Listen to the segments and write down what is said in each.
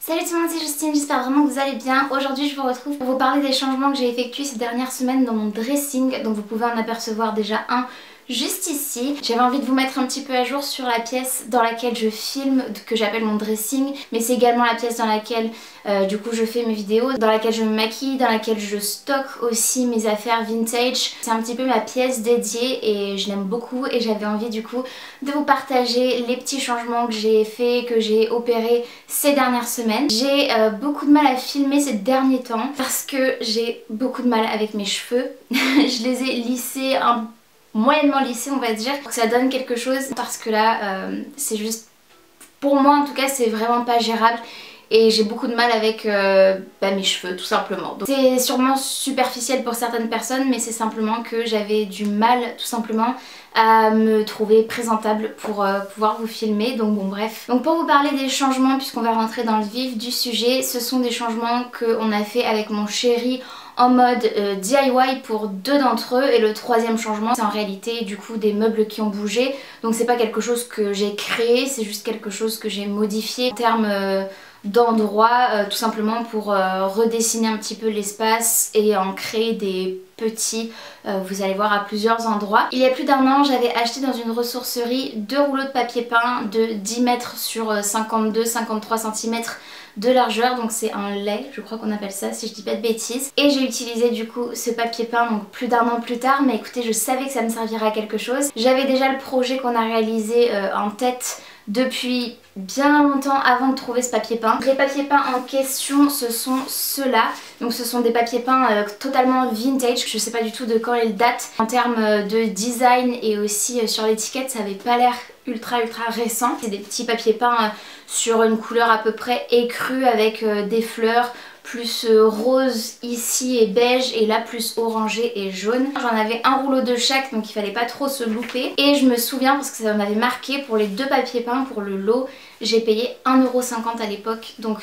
Salut tout le monde, c'est Justine, j'espère vraiment que vous allez bien. Aujourd'hui je vous retrouve pour vous parler des changements que j'ai effectués ces dernières semaines dans mon dressing. Donc vous pouvez en apercevoir déjà un juste ici. J'avais envie de vous mettre un petit peu à jour sur la pièce dans laquelle je filme, que j'appelle mon dressing, mais c'est également la pièce dans laquelle euh, du coup je fais mes vidéos, dans laquelle je me maquille, dans laquelle je stocke aussi mes affaires vintage. C'est un petit peu ma pièce dédiée et je l'aime beaucoup et j'avais envie du coup de vous partager les petits changements que j'ai fait, que j'ai opérés ces dernières semaines. J'ai euh, beaucoup de mal à filmer ces derniers temps parce que j'ai beaucoup de mal avec mes cheveux. je les ai lissés un moyennement lissé on va dire pour que ça donne quelque chose parce que là euh, c'est juste pour moi en tout cas c'est vraiment pas gérable et j'ai beaucoup de mal avec euh, bah, mes cheveux tout simplement. C'est sûrement superficiel pour certaines personnes mais c'est simplement que j'avais du mal tout simplement à me trouver présentable pour euh, pouvoir vous filmer donc bon bref. Donc pour vous parler des changements puisqu'on va rentrer dans le vif du sujet ce sont des changements qu'on a fait avec mon chéri en mode euh, DIY pour deux d'entre eux et le troisième changement c'est en réalité du coup des meubles qui ont bougé donc c'est pas quelque chose que j'ai créé c'est juste quelque chose que j'ai modifié en termes euh, d'endroits euh, tout simplement pour redessiner un petit peu l'espace et en créer des petits vous allez voir à plusieurs endroits. Il y a plus d'un an j'avais acheté dans une ressourcerie deux rouleaux de papier peint de 10 mètres sur 52-53 cm de largeur donc c'est un lait je crois qu'on appelle ça si je dis pas de bêtises. Et j'ai utilisé du coup ce papier peint donc plus d'un an plus tard mais écoutez je savais que ça me servirait à quelque chose. J'avais déjà le projet qu'on a réalisé euh, en tête depuis bien longtemps avant de trouver ce papier peint. Les papiers peints en question ce sont ceux-là. Donc ce sont des papiers peints euh, totalement vintage, je sais pas du tout de quand ils datent. En termes euh, de design et aussi sur l'étiquette ça avait pas l'air ultra ultra récent. C'est des petits papiers peints sur une couleur à peu près écrue avec euh, des fleurs plus euh, rose ici et beige et là plus orangé et jaune. J'en avais un rouleau de chaque donc il fallait pas trop se louper et je me souviens parce que ça m'avait marqué pour les deux papiers peints pour le lot j'ai payé 1,50€ à l'époque donc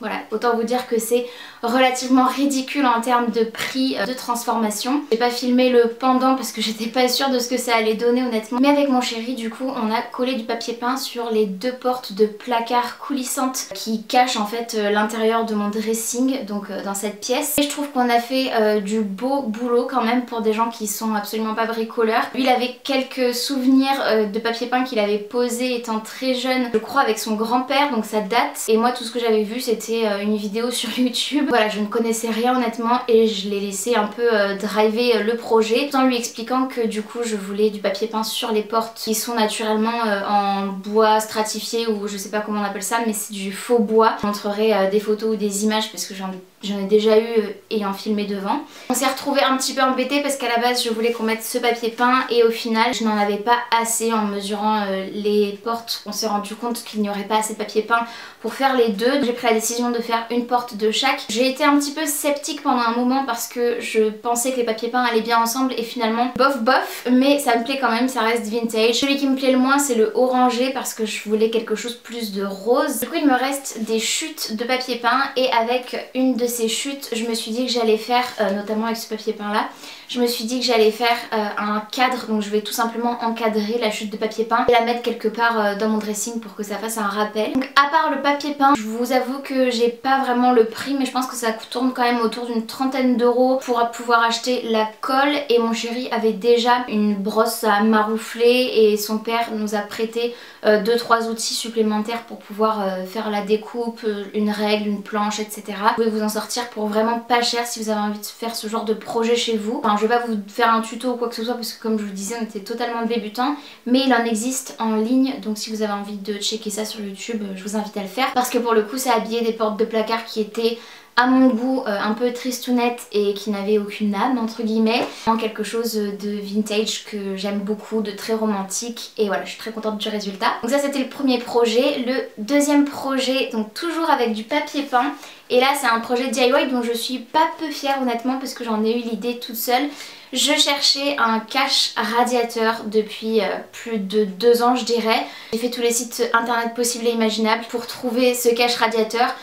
voilà, autant vous dire que c'est relativement ridicule en termes de prix euh, de transformation. J'ai pas filmé le pendant parce que j'étais pas sûre de ce que ça allait donner honnêtement. Mais avec mon chéri du coup on a collé du papier peint sur les deux portes de placard coulissantes qui cachent en fait euh, l'intérieur de mon dressing donc euh, dans cette pièce. Et je trouve qu'on a fait du beau boulot quand même pour des gens qui sont absolument pas bricoleurs. Lui il avait quelques souvenirs de papier peint qu'il avait posé étant très jeune je crois avec son grand-père donc ça date. Et moi tout ce que j'avais vu c'était euh, une vidéo sur YouTube. Voilà, je ne connaissais rien honnêtement et je l'ai laissé un peu euh, driver euh, le projet tout en lui expliquant que du coup je voulais du papier peint sur les portes qui sont naturellement en bois stratifié ou je sais pas comment on appelle ça mais c'est du faux bois. Je montrerai des photos ou des images parce que j'en ai déjà eu ayant filmé devant. On s'est retrouvé un petit peu embêté parce qu'à la base je voulais qu'on mette ce papier peint et au final je n'en avais pas assez en mesurant les portes. On s'est rendu compte qu'il n'y aurait pas assez de papier peint pour faire les deux. J'ai pris la décision de faire une porte de chaque. J'ai été un petit peu sceptique pendant un moment parce que je pensais que les papiers peints allaient bien ensemble et finalement bof bof mais ça me plaît quand même, ça reste vintage. Celui qui me plaît le moins c'est le orangé parce que je voulais quelque chose plus de rose. Du coup il me reste des chutes de papier peint et avec une de ces chutes je me suis dit que j'allais faire, euh, notamment avec ce papier peint là, je me suis dit que j'allais faire euh, un cadre donc je vais tout simplement encadrer la chute de papier peint et la mettre quelque part euh, dans mon dressing pour que ça fasse un rappel. Donc à part le papier peint, je vous avoue que j'ai pas vraiment le prix mais je pense que ça tourne quand même autour d'une trentaine d'euros pour pouvoir acheter la colle et mon chéri avait déjà une brosse à maroufler et son père nous a prêté 2-3 euh, outils supplémentaires pour pouvoir faire la découpe, une règle, une planche etc. Vous pouvez vous en sortir pour vraiment pas cher si vous avez envie de faire ce genre de projet chez vous je vais pas vous faire un tuto ou quoi que ce soit parce que comme je vous le disais on était totalement débutants mais il en existe en ligne donc si vous avez envie de checker ça sur YouTube je vous invite à le faire parce que pour le coup ça habillait des portes de placard qui étaient à mon goût euh, un peu tristounette et qui n'avait aucune âme entre guillemets. Quelque chose de vintage que j'aime beaucoup, de très romantique et voilà je suis très contente du résultat. Donc ça c'était le premier projet. Le deuxième projet donc toujours avec du papier peint et là c'est un projet DIY dont je suis pas peu fière honnêtement parce que j'en ai eu l'idée toute seule. Je cherchais un cache radiateur depuis euh, plus de deux ans je dirais. J'ai fait tous les sites internet possibles et imaginables pour trouver ce cache radiateur.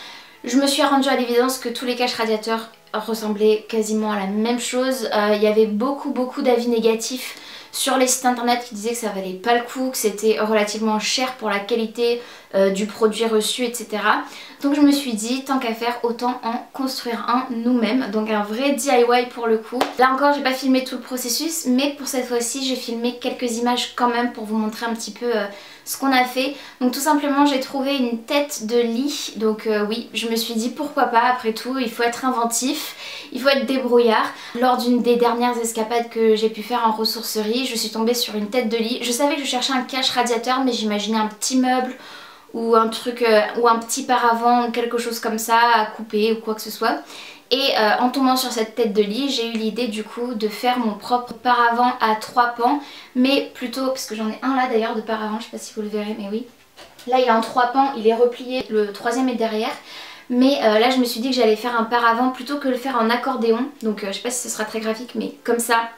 Je me suis rendue à l'évidence que tous les caches radiateurs ressemblaient quasiment à la même chose. Euh, il y avait beaucoup beaucoup d'avis négatifs sur les sites internet qui disaient que ça valait pas le coup, que c'était relativement cher pour la qualité euh, du produit reçu, etc. Donc je me suis dit, tant qu'à faire, autant en construire un nous-mêmes. Donc un vrai DIY pour le coup. Là encore, j'ai pas filmé tout le processus, mais pour cette fois-ci, j'ai filmé quelques images quand même pour vous montrer un petit peu... Euh, ce qu'on a fait. Donc tout simplement j'ai trouvé une tête de lit. Donc euh, oui, je me suis dit pourquoi pas après tout, il faut être inventif, il faut être débrouillard. Lors d'une des dernières escapades que j'ai pu faire en ressourcerie, je suis tombée sur une tête de lit. Je savais que je cherchais un cache radiateur mais j'imaginais un petit meuble ou un truc euh, ou un petit paravent quelque chose comme ça à couper ou quoi que ce soit. Et euh, en tombant sur cette tête de lit, j'ai eu l'idée du coup de faire mon propre paravent à trois pans, mais plutôt, parce que j'en ai un là d'ailleurs de paravent, je sais pas si vous le verrez, mais oui. Là il est en trois pans, il est replié, le troisième est derrière. Mais euh, là je me suis dit que j'allais faire un paravent plutôt que le faire en accordéon. Donc je sais pas si ce sera très graphique mais comme ça,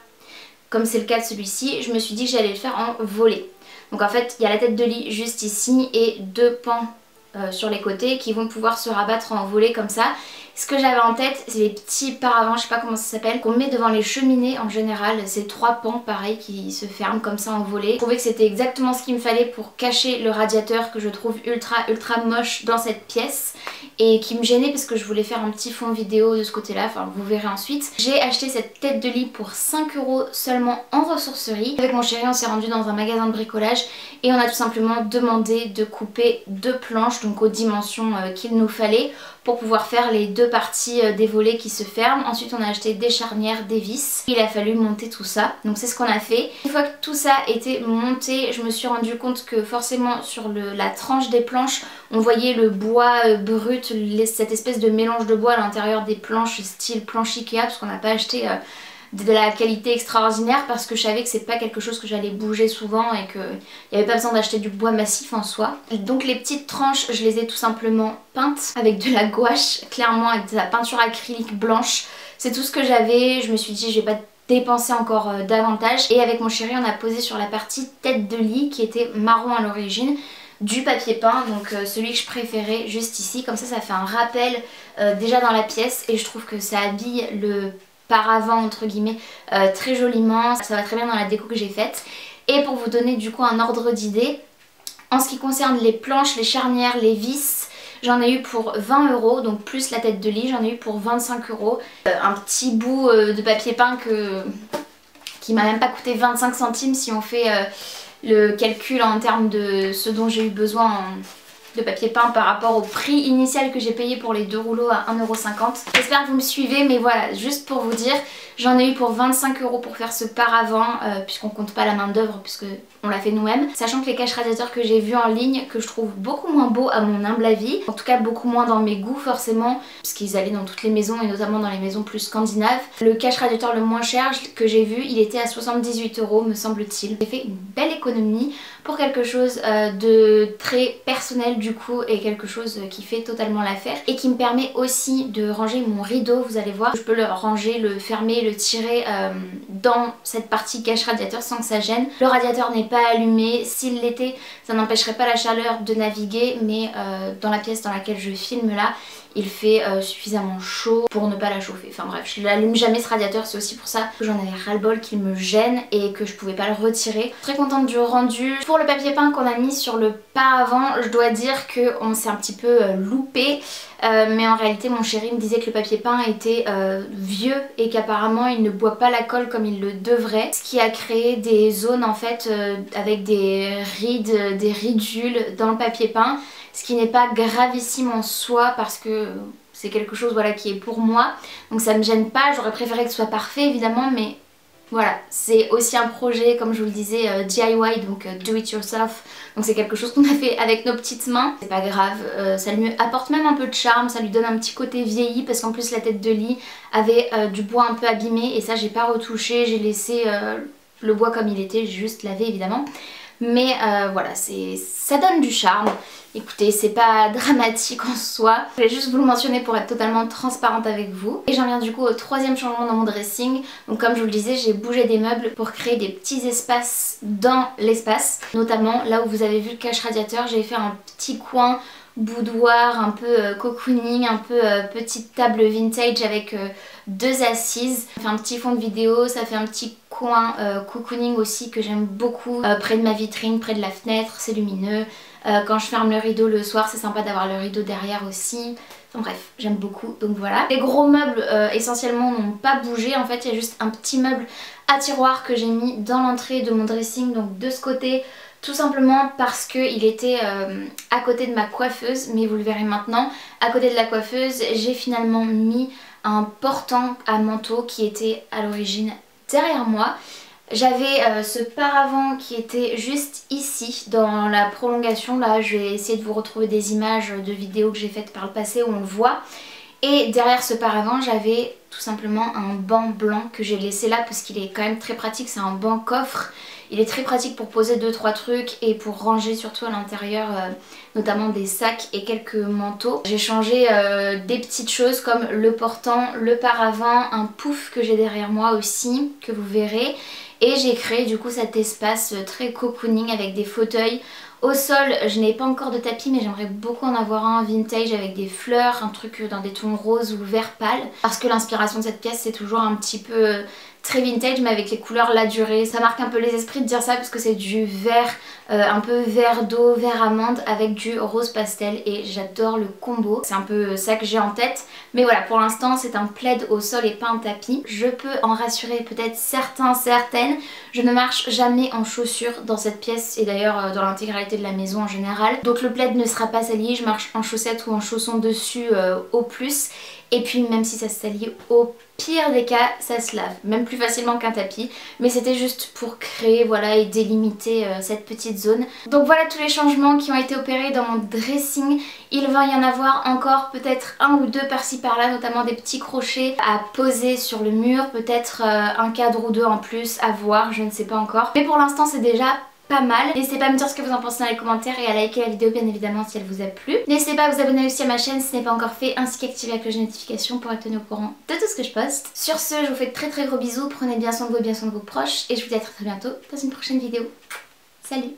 comme c'est le cas de celui-ci, je me suis dit que j'allais le faire en volet. Donc en fait, il y a la tête de lit juste ici et deux pans euh, sur les côtés qui vont pouvoir se rabattre en volet comme ça. Ce que j'avais en tête, c'est les petits paravents, je sais pas comment ça s'appelle, qu'on met devant les cheminées en général. C'est trois pans pareil qui se ferment comme ça en volet. Je trouvais que c'était exactement ce qu'il me fallait pour cacher le radiateur que je trouve ultra ultra moche dans cette pièce et qui me gênait parce que je voulais faire un petit fond vidéo de ce côté là, enfin vous verrez ensuite. J'ai acheté cette tête de lit pour 5 euros seulement en ressourcerie. Avec mon chéri on s'est rendu dans un magasin de bricolage et on a tout simplement demandé de couper deux planches donc aux dimensions euh, qu'il nous fallait pour pouvoir faire les deux parties euh, des volets qui se ferment. Ensuite on a acheté des charnières, des vis. Il a fallu monter tout ça. Donc c'est ce qu'on a fait. Une fois que tout ça était monté, je me suis rendu compte que forcément sur la tranche des planches, on voyait le bois euh, brut, cette espèce de mélange de bois à l'intérieur des planches style planche Ikea parce qu'on n'a pas acheté euh, de la qualité extraordinaire parce que je savais que c'est pas quelque chose que j'allais bouger souvent et qu'il n'y avait pas besoin d'acheter du bois massif en soi. Donc les petites tranches, je les ai tout simplement peintes avec de la gouache, clairement avec de la peinture acrylique blanche. C'est tout ce que j'avais, je me suis dit je vais pas dépenser encore euh, davantage et avec mon chéri on a posé sur la partie tête de lit qui était marron à l'origine du papier peint donc euh, celui que je préférais juste ici comme ça ça fait un rappel euh, déjà dans la pièce et je trouve que ça habille le par avant entre guillemets euh, très joliment. Ça va très bien dans la déco que j'ai faite. Et pour vous donner du coup un ordre d'idée, en ce qui concerne les planches, les charnières, les vis, j'en ai eu pour 20 euros, donc plus la tête de lit, j'en ai eu pour 25 euros. Un petit bout de papier peint que... qui m'a même pas coûté 25 centimes si on fait le calcul en termes de ce dont j'ai eu besoin en de papier peint par rapport au prix initial que j'ai payé pour les deux rouleaux à 1,50€. J'espère que vous me suivez mais voilà, juste pour vous dire, j'en ai eu pour 25 euros pour faire ce paravent euh, puisqu'on compte pas la main d'œuvre puisque on l'a fait nous-mêmes. Sachant que les caches radiateurs que j'ai vus en ligne, que je trouve beaucoup moins beaux à mon humble avis, en tout cas beaucoup moins dans mes goûts forcément, puisqu'ils allaient dans toutes les maisons et notamment dans les maisons plus scandinaves. Le cache radiateur le moins cher que j'ai vu, il était à 78 euros me semble-t-il. J'ai fait une belle économie pour quelque chose euh, de très personnel du coup et quelque chose qui fait totalement l'affaire et qui me permet aussi de ranger mon rideau, vous allez voir. Je peux le ranger, le fermer, le tirer euh, dans cette partie cache radiateur sans que ça gêne. Le radiateur n'est pas allumé. S'il l'était, ça n'empêcherait pas la chaleur de naviguer, mais euh, dans la pièce dans laquelle je filme là, il fait euh, suffisamment chaud pour ne pas la chauffer. Enfin bref, je l'allume jamais ce radiateur, c'est aussi pour ça que j'en avais ras-le-bol qu'il me gêne et que je pouvais pas le retirer. Très contente du rendu. Pour le papier peint qu'on a mis sur le paravent, je dois dire qu'on s'est un petit peu euh, loupé. Euh, mais en réalité mon chéri me disait que le papier peint était vieux et qu'apparemment il ne boit pas la colle comme il le devrait ce qui a créé des zones en fait avec des rides, des ridules dans le papier peint ce qui n'est pas gravissime en soi parce que c'est quelque chose voilà, qui est pour moi. Donc ça me gêne pas, j'aurais préféré que ce soit parfait évidemment, mais voilà, c'est aussi un projet, comme je vous le disais, euh, DIY, donc euh, do it yourself. Donc c'est quelque chose qu'on a fait avec nos petites mains. C'est pas grave, euh, ça lui apporte même un peu de charme, ça lui donne un petit côté vieilli parce qu'en plus la tête de lit avait du bois un peu abîmé et ça j'ai pas retouché, j'ai laissé le bois comme il était, juste lavé évidemment. Mais voilà, ça donne du charme. Écoutez, c'est pas dramatique en soi. Je voulais juste vous le mentionner pour être totalement transparente avec vous. Et j'en viens du coup au troisième changement dans mon dressing. Donc comme je vous le disais, j'ai bougé des meubles pour créer des petits espaces dans l'espace. Notamment là où vous avez vu le cache radiateur, j'ai fait un petit coin boudoir, un peu euh, cocooning, un peu euh, petite table vintage avec euh, deux assises. Ça fait un petit fond de vidéo, ça fait un petit coin cocooning aussi que j'aime beaucoup près de ma vitrine, près de la fenêtre, c'est lumineux. Quand je ferme le rideau le soir, c'est sympa d'avoir le rideau derrière aussi. Enfin bref, j'aime beaucoup, donc voilà. Les gros meubles essentiellement n'ont pas bougé, en fait il y a juste un petit meuble à tiroir que j'ai mis dans l'entrée de mon dressing, donc de ce côté, tout simplement parce qu'il était euh, à côté de ma coiffeuse, mais vous le verrez maintenant, à côté de la coiffeuse, j'ai finalement mis un portant à manteau qui était à l'origine derrière moi. J'avais euh, ce paravent qui était juste ici dans la prolongation. Là je vais essayer de vous retrouver des images de vidéos que j'ai faites par le passé où on le voit. Et derrière ce paravent j'avais tout simplement un banc blanc que j'ai laissé là parce qu'il est quand même très pratique. C'est un banc coffre il est très pratique pour poser 2-3 trucs et pour ranger surtout à l'intérieur euh, notamment des sacs et quelques manteaux. J'ai changé euh, des petites choses comme le portant, le paravent, un pouf que j'ai derrière moi aussi que vous verrez et j'ai créé du coup cet espace très cocooning avec des fauteuils. Au sol, je n'ai pas encore de tapis mais j'aimerais beaucoup en avoir un vintage avec des fleurs, un truc dans des tons roses ou vert pâle. Parce que l'inspiration de cette pièce c'est toujours un petit peu très vintage mais avec les couleurs la durée. Ça marque un peu les esprits de dire ça parce que c'est du vert, euh, un peu vert d'eau, vert amande avec du rose pastel et j'adore le combo. C'est un peu ça que j'ai en tête. Mais voilà, pour l'instant c'est un plaid au sol et pas un tapis. Je peux en rassurer peut-être certains, certaines. Je ne marche jamais en chaussures dans cette pièce et d'ailleurs euh, dans l'intégralité de la maison en général. Donc le plaid ne sera pas sali, je marche en chaussettes ou en chaussons dessus euh, au plus. Et puis même si ça se salit au pire des cas ça se lave, même plus facilement qu'un tapis. Mais c'était juste pour créer voilà et délimiter euh, cette petite zone. Donc voilà tous les changements qui ont été opérés dans mon dressing. Il va y en avoir encore peut-être un ou deux par-ci par-là, notamment des petits crochets à poser sur le mur, peut-être euh, un cadre ou deux en plus à voir, je ne sais pas encore. Mais pour l'instant c'est déjà pas mal. N'hésitez pas à me dire ce que vous en pensez dans les commentaires et à liker la vidéo bien évidemment si elle vous a plu. N'hésitez pas à vous abonner aussi à ma chaîne si ce n'est pas encore fait ainsi qu'activer la cloche de notification pour être tenu au courant de tout ce que je poste. Sur ce, je vous fais de très très gros bisous, prenez bien soin de vous bien soin de vos proches et je vous dis à très très bientôt dans une prochaine vidéo. Salut